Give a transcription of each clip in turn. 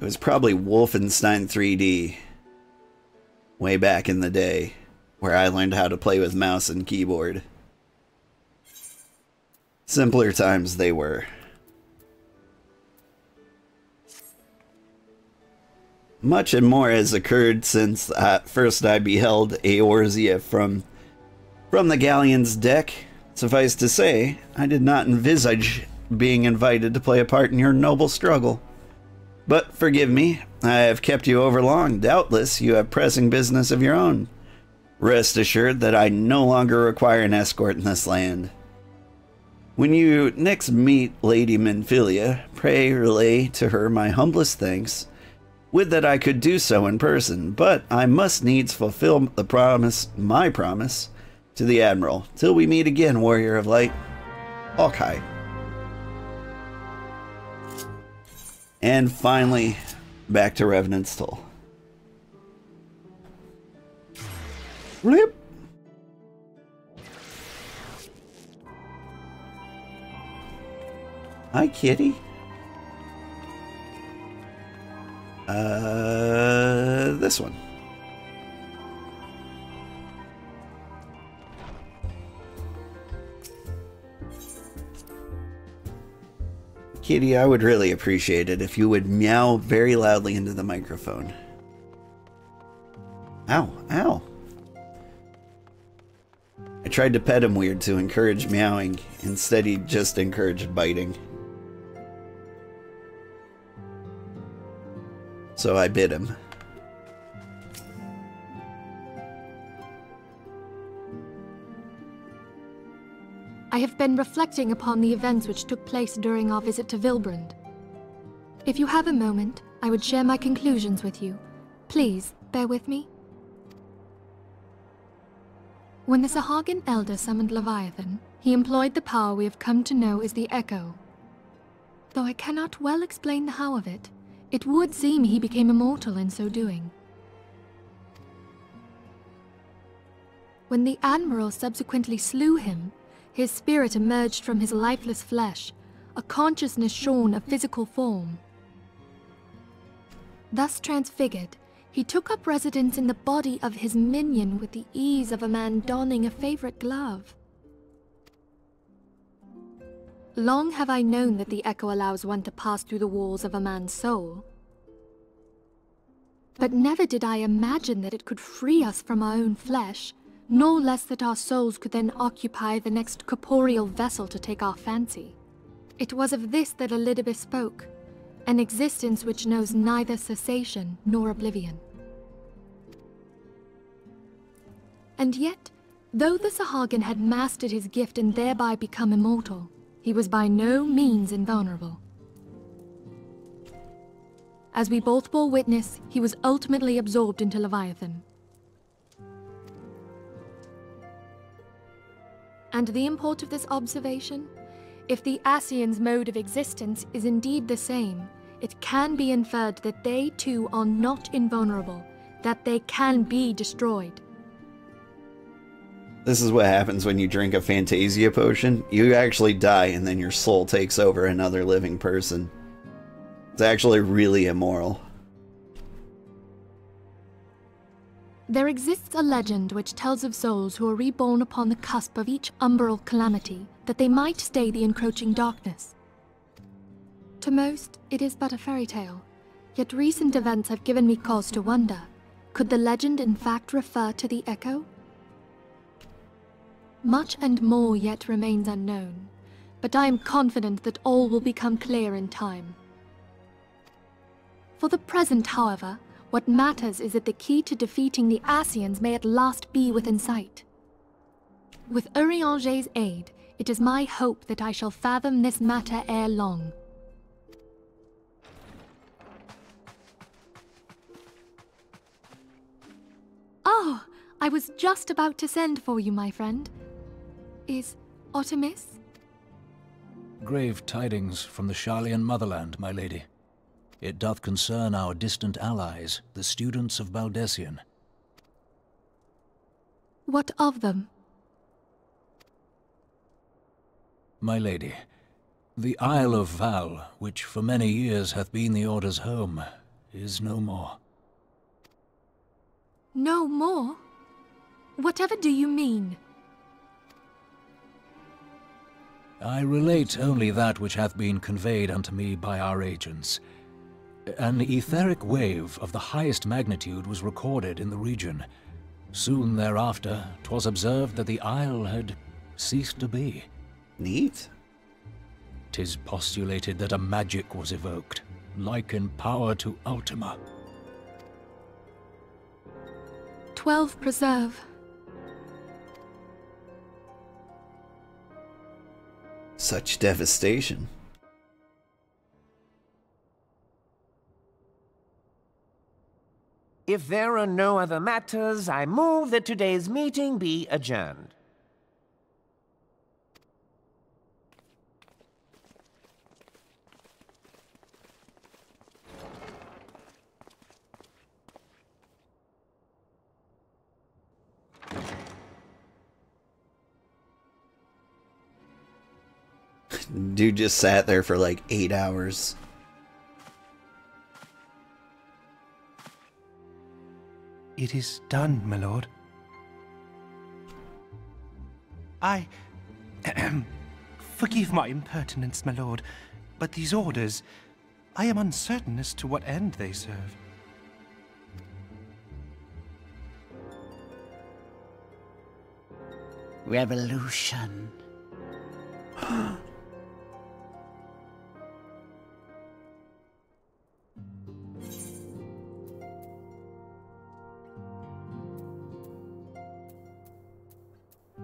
It was probably Wolfenstein 3D way back in the day where I learned how to play with mouse and keyboard. Simpler times they were. Much and more has occurred since uh, first I beheld Eorzea from from the galleon's deck. Suffice to say, I did not envisage being invited to play a part in your noble struggle. But forgive me, I have kept you over long. Doubtless you have pressing business of your own. Rest assured that I no longer require an escort in this land. When you next meet Lady Minfilia, pray relay to her my humblest thanks would that I could do so in person, but I must needs fulfill the promise, my promise, to the Admiral. Till we meet again, Warrior of Light. Hawkeye. And finally, back to Revenant's Toll. Rip. Hi, kitty. Uh, this one. Kitty, I would really appreciate it if you would meow very loudly into the microphone. Ow, ow. I tried to pet him weird to encourage meowing. Instead, he just encouraged biting. so I bit him. Have been reflecting upon the events which took place during our visit to Vylbrand. If you have a moment, I would share my conclusions with you. Please, bear with me. When the Sahagin Elder summoned Leviathan, he employed the power we have come to know as the Echo. Though I cannot well explain the how of it, it would seem he became immortal in so doing. When the Admiral subsequently slew him, his spirit emerged from his lifeless flesh, a consciousness shorn of physical form. Thus transfigured, he took up residence in the body of his minion with the ease of a man donning a favorite glove. Long have I known that the Echo allows one to pass through the walls of a man's soul. But never did I imagine that it could free us from our own flesh, nor less that our souls could then occupy the next corporeal vessel to take our fancy. It was of this that Elidibus spoke, an existence which knows neither cessation nor oblivion. And yet, though the Sahagin had mastered his gift and thereby become immortal, he was by no means invulnerable. As we both bore witness, he was ultimately absorbed into Leviathan. And the import of this observation? If the Ascians' mode of existence is indeed the same, it can be inferred that they too are not invulnerable, that they can be destroyed. This is what happens when you drink a Fantasia potion. You actually die and then your soul takes over another living person. It's actually really immoral. There exists a legend which tells of souls who are reborn upon the cusp of each umbral calamity, that they might stay the encroaching darkness. To most, it is but a fairy tale, yet recent events have given me cause to wonder, could the legend in fact refer to the Echo? Much and more yet remains unknown, but I am confident that all will become clear in time. For the present, however, what matters is that the key to defeating the Ascians may at last be within sight. With Urianger's aid, it is my hope that I shall fathom this matter ere long. Oh, I was just about to send for you, my friend. Is Otomis? Grave tidings from the Sharlayan motherland, my lady. It doth concern our distant allies, the students of Baldesion. What of them? My lady, The Isle of Val, which for many years hath been the Order's home, is no more. No more? Whatever do you mean? I relate only that which hath been conveyed unto me by our agents. An etheric wave of the highest magnitude was recorded in the region. Soon thereafter, 'twas observed that the isle had ceased to be. Neat. 'Tis postulated that a magic was evoked, like in power to Ultima. Twelve preserve. Such devastation. If there are no other matters, I move that today's meeting be adjourned. Dude just sat there for like eight hours. It is done, my lord. I. Forgive my impertinence, my lord, but these orders. I am uncertain as to what end they serve. Revolution.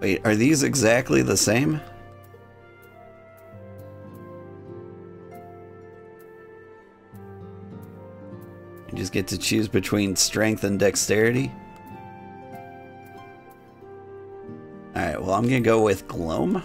Wait, are these exactly the same? You just get to choose between strength and dexterity? Alright, well I'm gonna go with Gloam.